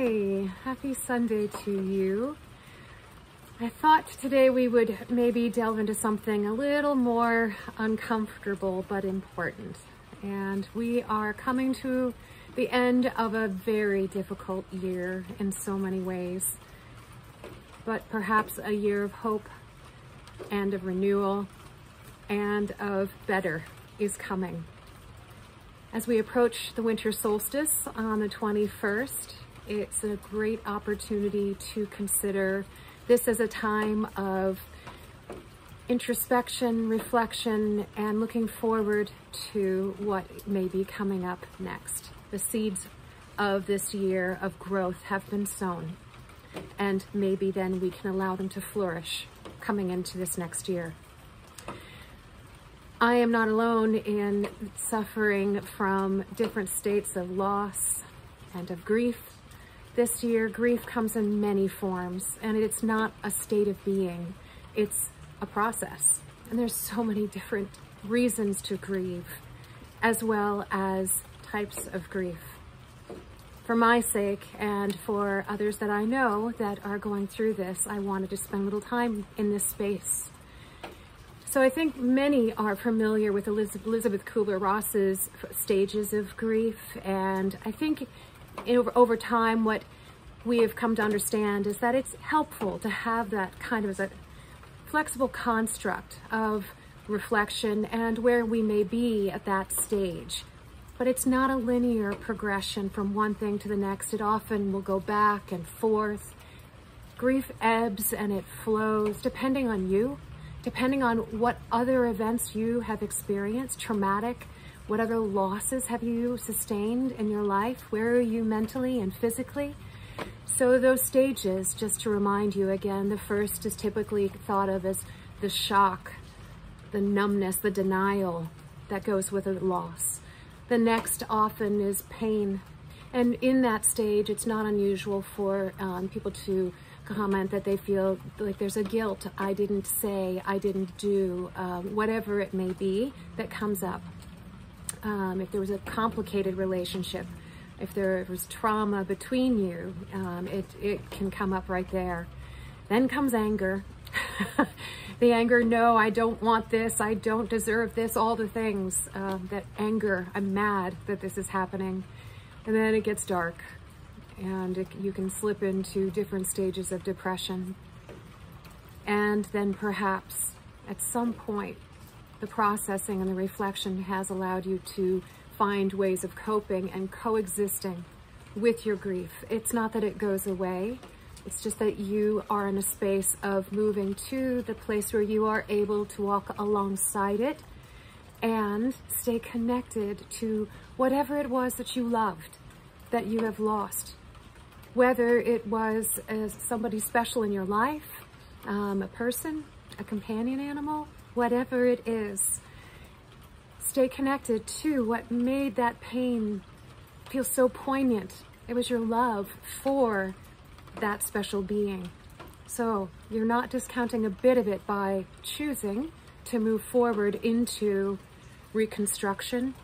Hi, happy Sunday to you. I thought today we would maybe delve into something a little more uncomfortable but important. And we are coming to the end of a very difficult year in so many ways, but perhaps a year of hope and of renewal and of better is coming. As we approach the winter solstice on the 21st, it's a great opportunity to consider this as a time of introspection, reflection, and looking forward to what may be coming up next. The seeds of this year of growth have been sown, and maybe then we can allow them to flourish coming into this next year. I am not alone in suffering from different states of loss and of grief. This year, grief comes in many forms, and it's not a state of being, it's a process. And there's so many different reasons to grieve, as well as types of grief. For my sake and for others that I know that are going through this, I wanted to spend a little time in this space so I think many are familiar with Elisabeth Kubler-Ross's stages of grief. And I think over, over time, what we have come to understand is that it's helpful to have that kind of a flexible construct of reflection and where we may be at that stage. But it's not a linear progression from one thing to the next. It often will go back and forth. Grief ebbs and it flows depending on you depending on what other events you have experienced, traumatic, what other losses have you sustained in your life? Where are you mentally and physically? So those stages, just to remind you again, the first is typically thought of as the shock, the numbness, the denial that goes with a loss. The next often is pain. And in that stage, it's not unusual for um, people to comment that they feel like there's a guilt, I didn't say, I didn't do, um, whatever it may be that comes up. Um, if there was a complicated relationship, if there was trauma between you, um, it, it can come up right there. Then comes anger. the anger, no, I don't want this, I don't deserve this, all the things. Uh, that anger, I'm mad that this is happening. And then it gets dark and it, you can slip into different stages of depression. And then perhaps at some point, the processing and the reflection has allowed you to find ways of coping and coexisting with your grief. It's not that it goes away. It's just that you are in a space of moving to the place where you are able to walk alongside it and stay connected to whatever it was that you loved that you have lost whether it was as somebody special in your life, um, a person, a companion animal, whatever it is. Stay connected to what made that pain feel so poignant. It was your love for that special being. So you're not discounting a bit of it by choosing to move forward into reconstruction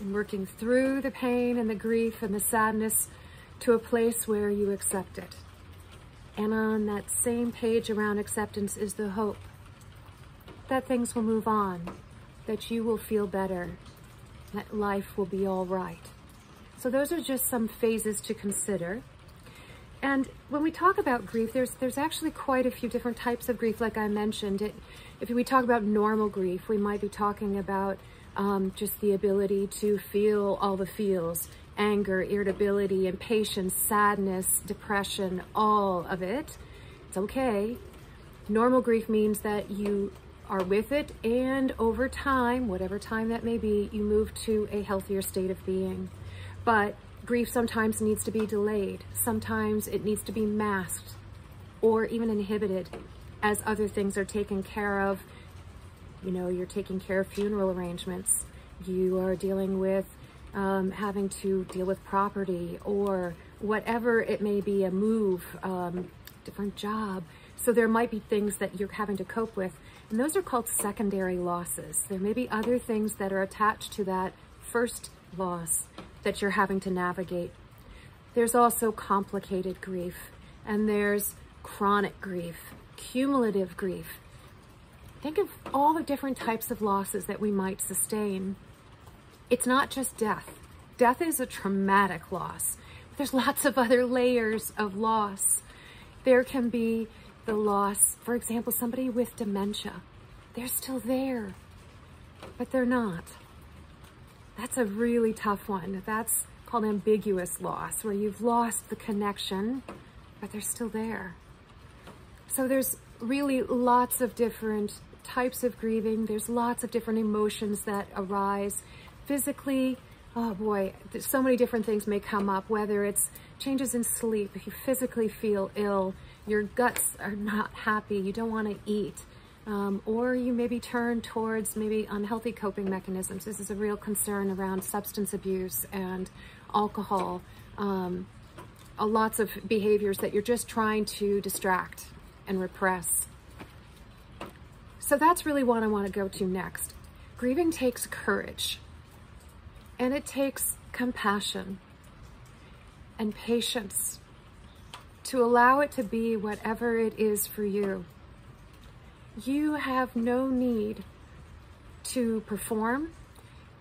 and working through the pain and the grief and the sadness to a place where you accept it. And on that same page around acceptance is the hope that things will move on, that you will feel better, that life will be all right. So those are just some phases to consider. And when we talk about grief, there's there's actually quite a few different types of grief, like I mentioned. It, if we talk about normal grief, we might be talking about um, just the ability to feel all the feels, anger, irritability, impatience, sadness, depression, all of it. It's okay. Normal grief means that you are with it and over time, whatever time that may be, you move to a healthier state of being. But grief sometimes needs to be delayed. Sometimes it needs to be masked or even inhibited as other things are taken care of. You know, you're taking care of funeral arrangements. You are dealing with um, having to deal with property or whatever it may be, a move, um, different job. So there might be things that you're having to cope with. And those are called secondary losses. There may be other things that are attached to that first loss that you're having to navigate. There's also complicated grief, and there's chronic grief, cumulative grief. Think of all the different types of losses that we might sustain. It's not just death. Death is a traumatic loss. There's lots of other layers of loss. There can be the loss, for example, somebody with dementia. They're still there, but they're not. That's a really tough one. That's called ambiguous loss, where you've lost the connection, but they're still there. So there's really lots of different types of grieving. There's lots of different emotions that arise physically. Oh boy, so many different things may come up, whether it's changes in sleep, if you physically feel ill, your guts are not happy, you don't want to eat, um, or you maybe turn towards maybe unhealthy coping mechanisms. This is a real concern around substance abuse and alcohol, um, lots of behaviors that you're just trying to distract and repress. So that's really what I want to go to next. Grieving takes courage and it takes compassion and patience to allow it to be whatever it is for you. You have no need to perform.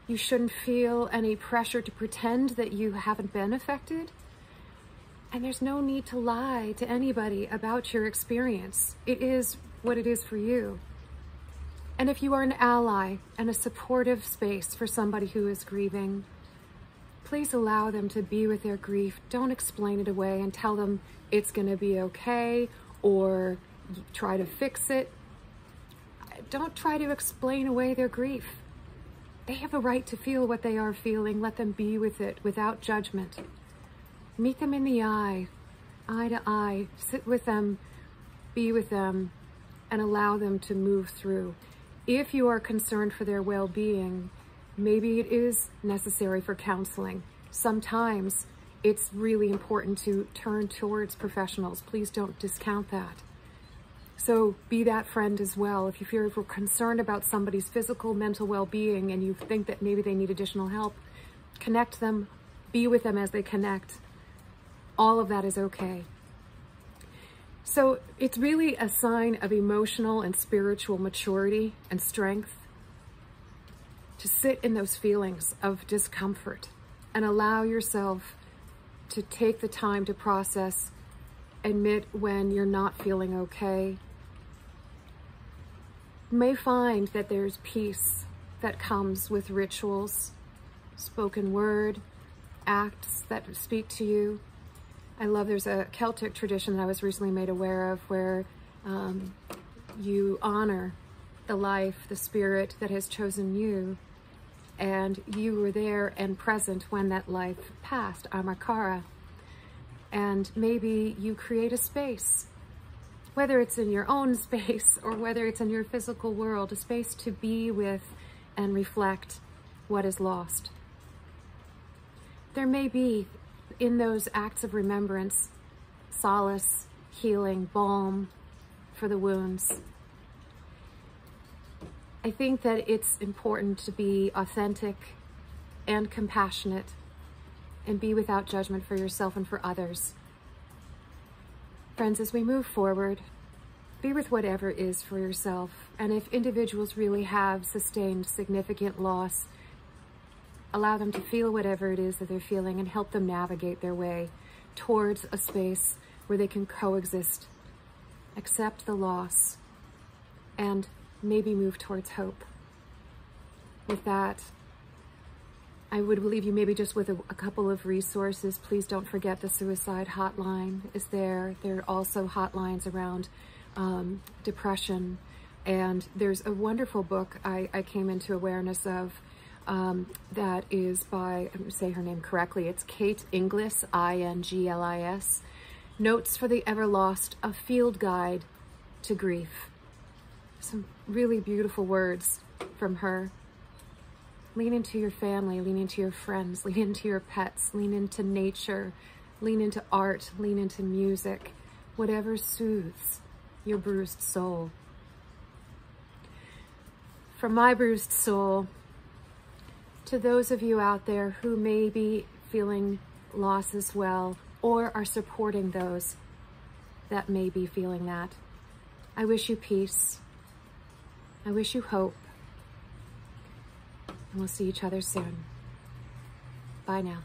You shouldn't feel any pressure to pretend that you haven't been affected. And there's no need to lie to anybody about your experience. It is what it is for you. And if you are an ally and a supportive space for somebody who is grieving, please allow them to be with their grief. Don't explain it away and tell them it's going to be okay or try to fix it. Don't try to explain away their grief. They have a right to feel what they are feeling. Let them be with it without judgment. Meet them in the eye, eye to eye. Sit with them, be with them, and allow them to move through. If you are concerned for their well-being, maybe it is necessary for counseling. Sometimes it's really important to turn towards professionals. Please don't discount that. So be that friend as well. If you feel if you're concerned about somebody's physical, mental well-being and you think that maybe they need additional help, connect them, be with them as they connect. All of that is okay. So it's really a sign of emotional and spiritual maturity and strength to sit in those feelings of discomfort and allow yourself to take the time to process, admit when you're not feeling okay. You may find that there's peace that comes with rituals, spoken word, acts that speak to you. I love there's a Celtic tradition that I was recently made aware of where um, you honor the life, the spirit that has chosen you, and you were there and present when that life passed, Anam Cara. And maybe you create a space, whether it's in your own space or whether it's in your physical world, a space to be with and reflect what is lost. There may be in those acts of remembrance, solace, healing, balm for the wounds. I think that it's important to be authentic and compassionate and be without judgment for yourself and for others. Friends, as we move forward, be with whatever is for yourself. And if individuals really have sustained significant loss, allow them to feel whatever it is that they're feeling and help them navigate their way towards a space where they can coexist, accept the loss, and maybe move towards hope. With that, I would leave you maybe just with a, a, couple of resources. Please don't forget the suicide hotline is there. There are also hotlines around um, depression. And there's a wonderful book I, I came into awareness of um, that is by, I'm say her name correctly, it's Kate Inglis, I-N-G-L-I-S, Notes for the Everlost, a field guide to grief. Some really beautiful words from her. Lean into your family, lean into your friends, lean into your pets, lean into nature, lean into art, lean into music, whatever soothes your bruised soul. From my bruised soul, to those of you out there who may be feeling loss as well or are supporting those that may be feeling that. I wish you peace. I wish you hope. And we'll see each other soon. Bye now.